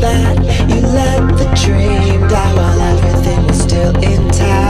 that you let the dream die while everything was still intact.